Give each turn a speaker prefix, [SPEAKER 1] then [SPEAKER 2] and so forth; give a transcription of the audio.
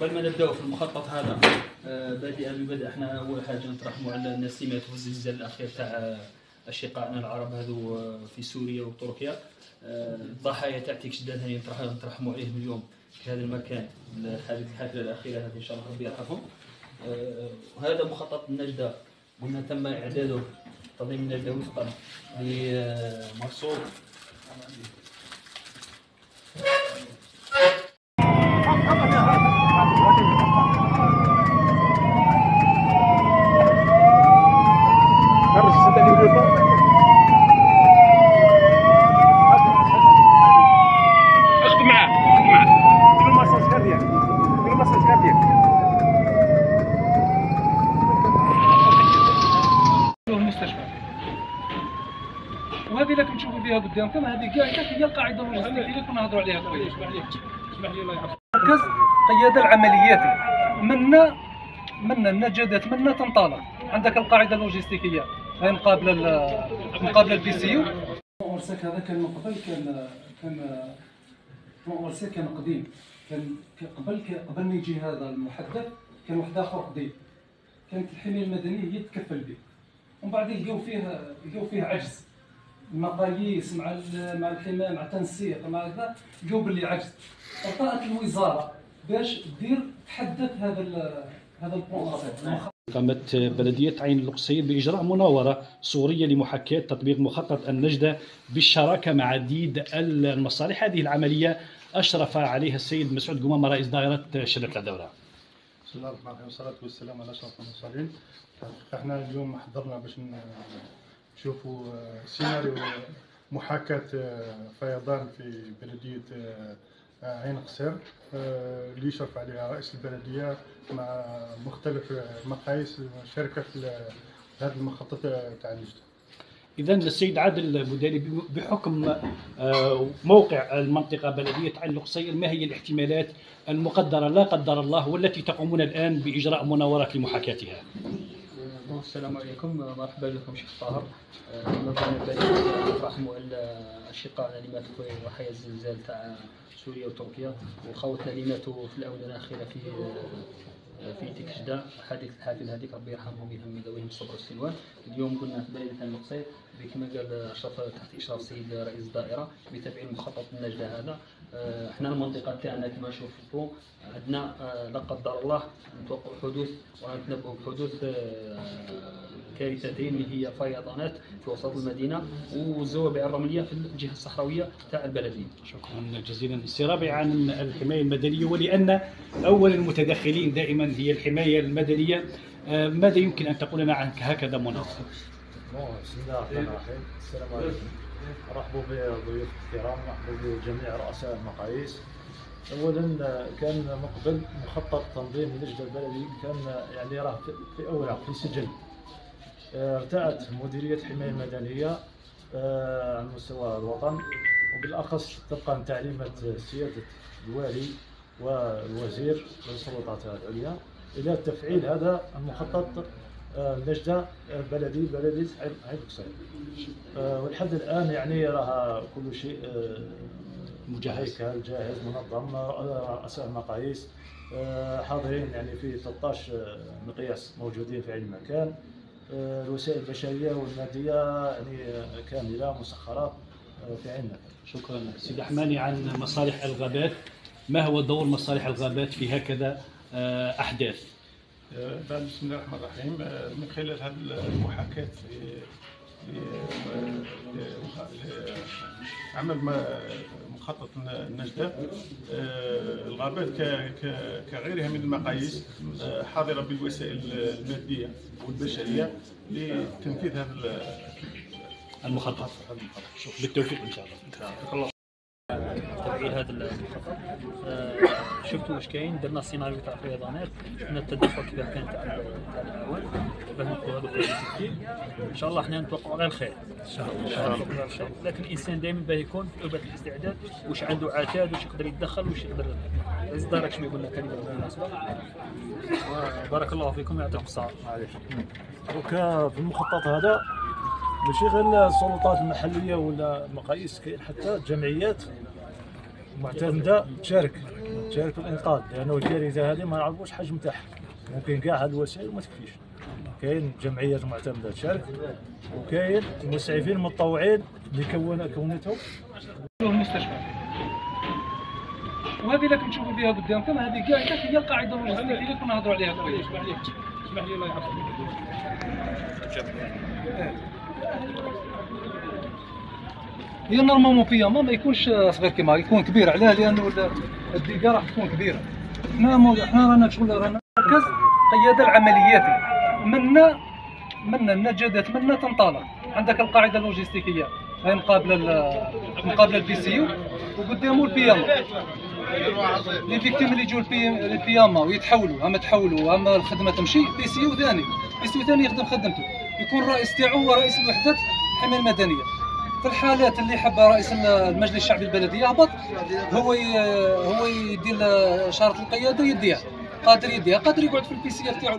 [SPEAKER 1] قبل ما نبداو في المخطط هذا آه، بادئا ببدء إحنا أول حاجة نترحموا على الناس اللي ماتوا في الزلزال الأخير تاع أشقائنا العرب هذو آه، في سوريا وتركيا. آه، الضحايا تاع هذه نترح- نترحموا عليهم اليوم في هذا المكان الحادث الحافله الأخيرة هذه إن شاء الله ربي يرحمهم. آه، وهذا مخطط النجدة. قلنا تم إعداده تنظيم النجدة وفقا لمرصود
[SPEAKER 2] المستشفى. وهذه اللي كنشوفوا فيها قدامكم هذه كاع هي القاعدة اللوجستيكيه اللي كنا نهضروا عليها قبيله اسمح لي اسمح لي الله يعافيك. مركز قيادة العمليات. منا منا النجدات منا تنطلق عندك القاعدة اللوجستيكية. هاي مقابله مقابله ال PCO ORSEC هذا كان من قبل كان كان ORSEC كان قديم. كان كان قبل قبل ما يجي هذا المحدث كان واحد آخر قديم. كانت الحماية المدنية هي تكفل به. ومن بعد لقاو فيه لقاو فيه عجز. المقاييس مع مع الحماية مع التنسيق مع هذا لقاو باللي عجز. عطات الوزارة باش دير تحدث هذا هذا ال processus.
[SPEAKER 3] قامت بلدية عين القصير بإجراء مناورة صورية لمحاكاة تطبيق مخطط النجدة بالشراكة مع عديد المصالح. هذه العملية أشرف عليها السيد مسعود قمامة رئيس دائرة شركة الدورة.
[SPEAKER 4] بسم الله الرحمن الرحيم والصلاة والسلام على أشرف المرسلين. إحنا اليوم حضرنا باش نشوفوا آه، سيناريو محاكاة آه، فيضان في بلدية آه، عين قصير. اللي يشرف عليها رئيس البلدية مع مختلف مقاييس شركة هذا المخطط تاع النجدة
[SPEAKER 3] إذا السيد عادل المدالي بحكم آه، موقع المنطقة بلدية عين القصير ما هي الاحتمالات المقدرة لا قدر الله والتي تقومون الآن بإجراء مناورات لمحاكاتها؟
[SPEAKER 1] السلام عليكم. مرحبا بكم شيخ طاهر. نترحموا على اشقائنا اللي ماتوا في ضحايا الزلزال تاع سوريا وتركيا. وخوتنا اللي ماتوا في الأونة الأخيرة في آه، في تكشدا حادث الحافل هذيك ربي يرحمهم ويهم ذويهم الصبر والسلوان اليوم كنا في بلديه المقصير كما قال أشرف تحت إشراف السيد رئيس الدائرة بتفعيل مخطط النجدة هذا. آه، إحنا المنطقة تاعنا كما شفتوا عندنا آه، لا قدر الله نتوقع حدوث ونتنبؤ بحدوث آه، كارثتين اللي هي فيضانات في وسط المدينة والزوابع الرملية في الجهة الصحراوية تاع البلديه.
[SPEAKER 3] شكرا جزيلا. السرابع عن الحماية المدنية ولأن أول المتدخلين دائما هي الحماية المدنية. آه، ماذا يمكن أن تقول لنا عن هكذا منظمة؟
[SPEAKER 5] بسم الله الرحمن الرحيم. السلام عليكم. رحبوا بضيوف الكرام رحبوا بجميع رؤساء المقاييس. اولا آه، كان مقبل مخطط تنظيم اللجنة البلدي كان آه، يعني راه في- أوراق في سجل. ارتأت مديرية الحمايه المدنيه على مستوى الوطن وبالأخص طبقا تعليمات سيادة الوالي. والوزير والسلطات العليا. إلى تفعيل هذا المخطط آه، اللجنه البلدي بلديه عين عين قصير آه، ولحد الآن يعني راه كل شيء آه،
[SPEAKER 3] مجهز.
[SPEAKER 5] جاهز منظم آه، رؤساء المقاييس آه، حاضرين يعني في 13 مقياس موجودين في عين المكان آه، الوسائل البشرية والمادية يعني آه، كاملة مسخره آه، في عين المكان
[SPEAKER 3] شكرا. سيد أحماني عن مصالح الغابات. ما هو دور مصالح الغابات في هكذا آه، أحداث؟
[SPEAKER 4] آه، بسم الله الرحمن الرحيم. آه، من خلال هذه المحاكاة ل- ل- ل- عمل ما- مخطط النجدة الغابات كغيرها من المقاييس حاضرة بالوسائل المادية والبشرية لتنفيذ هذا
[SPEAKER 3] المخطط. بالتوفيق إن شاء الله.
[SPEAKER 1] تفعيل هذا المخطط آه، شفتوا واش كاين؟ درنا سيناريو تاع فيضانات شفنا التدخل كيف كان تاع الاعوان باه نوقفوا هذوك التسجيل إن شاء الله إحنا نتوقعوا على الخير. إن شاء الله. لكن الإنسان دائما باه يكون في قلبة الاستعداد واش عنده عتاد واش يقدر يتدخل واش يقدر دارك شنو يقول بالمناسبه بارك الله فيكم ويعطيكم الصحة.
[SPEAKER 5] دوكا في المخطط هذا ماشي غير السلطات المحلية ولا المقاييس كاين حتى جمعيات المعتمده تشارك تشارك في الإنقاذ لأنه الكارثه هذه ما نعرفوش الحجم تاعها ممكن كاع هذه الوسائل ما تكفيش. كاين جمعيات معتمدة تشارك وكاين المسعفين المتطوعين اللي كون كونتهم.
[SPEAKER 2] المستشفى. وهذه اللي كنت تشوفوا فيها قدامكم هذه كاع هي القاعدة اللي كنا نهضروا عليها. اسمح لي اسمح لي. الله يعافيك هي normalement PMA ما يكونش صغير كيما يكون كبير علاه لأنه ال- ال dégâts راح تكون كبيرة. حنا حنا رانا شغل رانا مركز قيادة العملياتي منا منا النجدات منا تنطلق عندك القاعدة اللوجستيكية. هاي مقابلة مقابلة ال PCO وقدامه ال PMA les victimes اللي يجوا البي- ال PMA ويتحولوا. أما تحولوا أما الخدمة تمشي بي سي يو ثاني. بي سي يو ثاني يخدم خدمته. يكون الرئيس تاعو هو رئيس الوحدات الحمايه المدنية. في الحالات اللي حب رئيس المجلس الشعبي البلدي يهبط هو هو يدير شارة القيادة يديها قادر يديها قادر يقعد في ال PC تاعو.